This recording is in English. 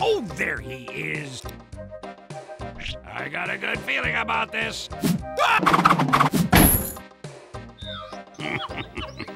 Oh, there he is. I got a good feeling about this.